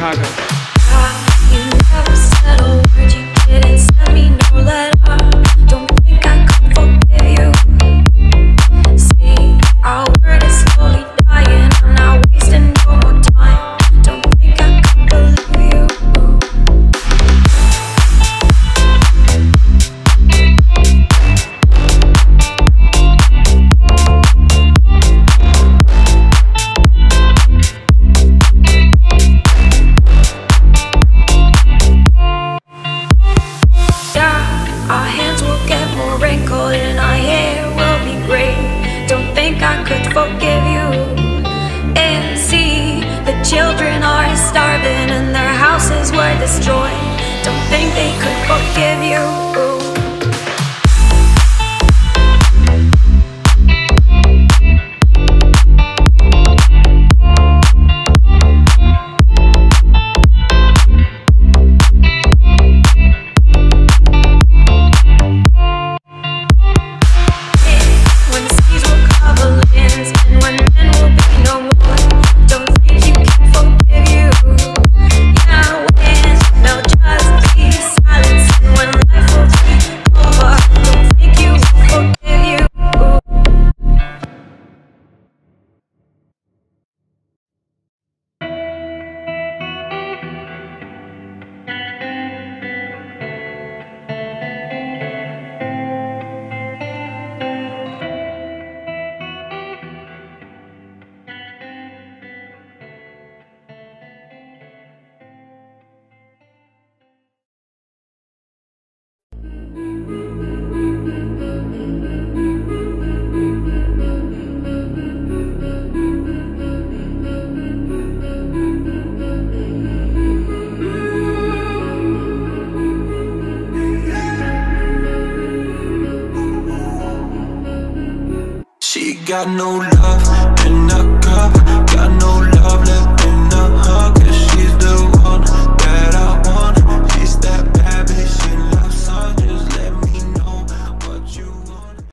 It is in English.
Chicago. Got no love. In that cup